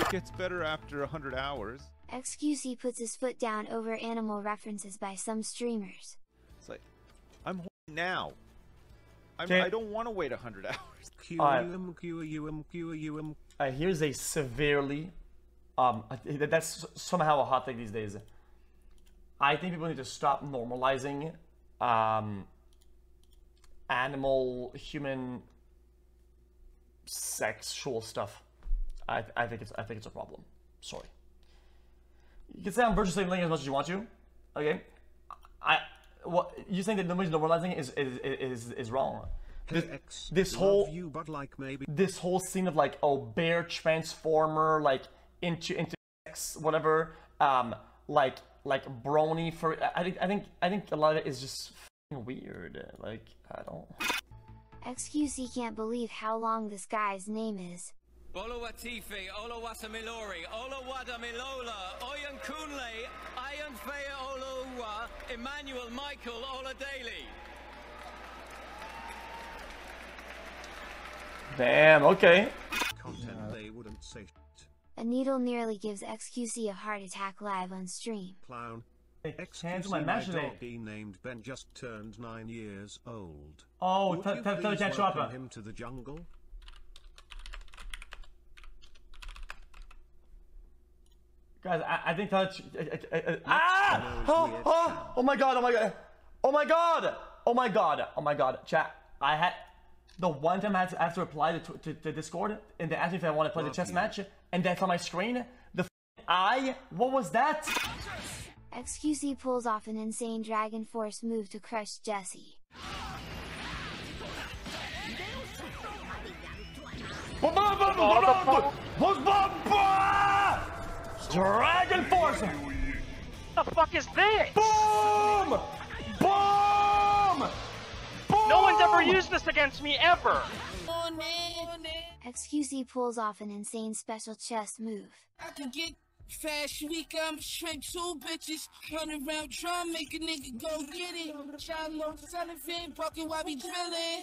It gets better after 100 hours. XQC puts his foot down over animal references by some streamers. It's like, I'm horny now. I'm, Okay. I don't want to wait 100 hours. QUM, QUM, QUM. Uh, here's a severely, um, that's somehow a hot thing these days. I think people need to stop normalizing, um, animal, human, sexual stuff. I, I think it's I think it's a problem. Sorry. You can say I'm virtually link as much as you want to. Okay. I what you saying that nobody's normalizing is is is is wrong. This, X, this whole you, but like maybe this whole scene of like oh bear transformer like into into sex whatever um like like brony for I think I think I think a lot of it is just f***ing weird like I don't Excuse, XQC can't believe how long this guy's name is. Olawatifi, Olawasamilori, Olawadamilola, Oyan Kunle, Ayan Fea Olowa, Emmanuel Michael Oladeli. damn okay content they wouldn't say shit. A needle nearly gives XQC a heart attack live on stream. Clown. XQC, hands my my mash today. doggy named Ben just turned nine years old. oh Would tell you tell tell please catch welcome him to the jungle? Guys I, I think touch uh, ah! Oh, oh, oh my god oh my god. Oh my god. Oh my god. Oh my god. Chat I had the one time I had to, I had to reply to, to, to Discord and they asked me if I want to play the chess you. match and that's on my screen. The f- eye what was that? XQC pulls off an insane Dragon Force move to crush Jesse. Dragon Force! the fuck is this? Boom! Boom! Boom! No one's ever used this against me ever. XQC pulls off an insane special chess move. I can get fast week, I'm straight two bitches. Run around drum, make a nigga go get it. Child on cellophane, pocket while we drilling.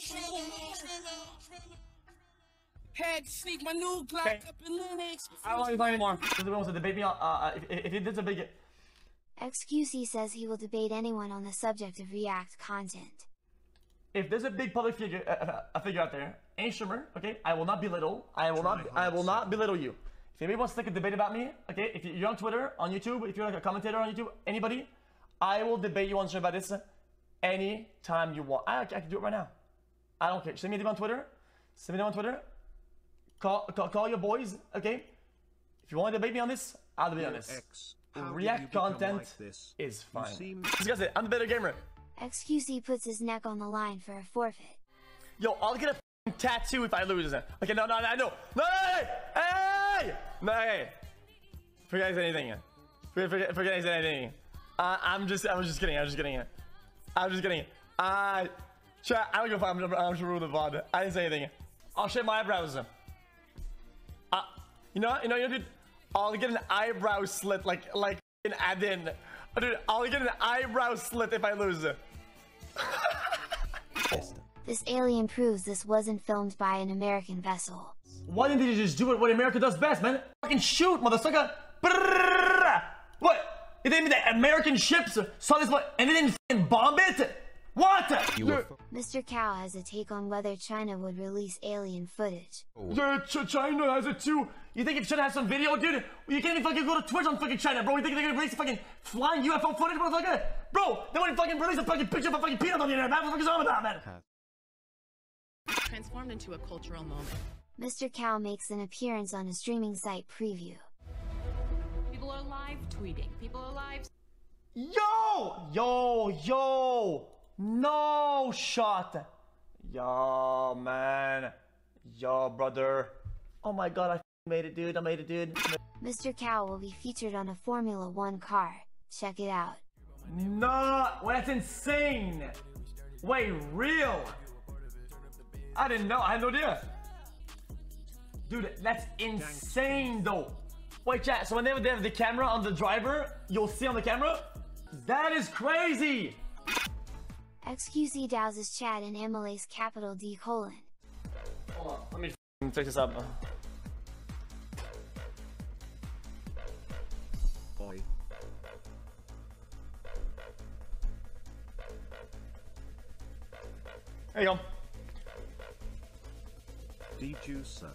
Had to sneak my new Glock Okay. up in Linux. I don't want to play anymore. This wants to debate me on, uh, uh, if, if it is a big... XQC says he will debate anyone on the subject of React content. If there's a big public figure, uh, uh, a figure out there, any streamer, okay, I will not belittle. I will not. I will not belittle you. If anybody wants to take a debate about me, okay, if you're on Twitter, on YouTube, if you're like a commentator on YouTube, anybody, I will debate you on stream about this anytime you want. I, I can do it right now. I don't care. Send me a DM on Twitter. Send me a DM on Twitter. Call, call, call your boys, okay? If you want to debate me on this, I'll debate on this. X. React content like this? is fine. seem- Discuss it. I'm the better gamer. XQC puts his neck on the line for a forfeit. Yo, I'll get a tattoo if I lose. Okay, no, no, no, no, no, hey, hey, no, hey. Forget I said anything. Forget, forget, forget I anything. Uh, I'm just, I was just kidding. I was just kidding. I was just kidding. Uh, chat, I don't give a fuck. I'm, I'm just ruling the VOD. I didn't say anything. I'll shave my eyebrows. Uh, you know, you know, you know, dude. I'll get an eyebrow slit, like, like an add-in. Dude, I'll get an eyebrow slit if I lose. This alien proves this wasn't filmed by an American vessel. Why didn't they just do it what America does best, man? Fucking shoot, motherfucker! What? They didn't the American ships saw this one and they didn't fucking bomb it? What? Yeah, Mr. Cow has a take on whether China would release alien footage. yeah, Ch- China has it too. You think if China has some video, dude, you can't even fucking go to Twitch on fucking China, bro. You think they're gonna release fucking flying UFO footage, motherfucker? Bro, they wouldn't fucking release a fucking picture of a fucking peanut on the internet. What the fuck is wrong with that, man? transformed into a cultural moment. Mr. Cow makes an appearance on a streaming site preview. People are live tweeting. People are live Yo! Yo, yo! No shot! Yo, man. Yo, brother. Oh my god, I made it, dude. I made it, dude. Mr. Cow will be featured on a Formula One car. Check it out. No! Well, that's insane! Wait, real? I didn't know. I had no idea. Dude, that's insane, though. Wait, chat. So whenever they have the camera on the driver, you'll see on the camera? That is crazy! XQC douses Chad and Emily's capital D colon. Hold on, let me fix this up. Boy. There you go. Dejuicer.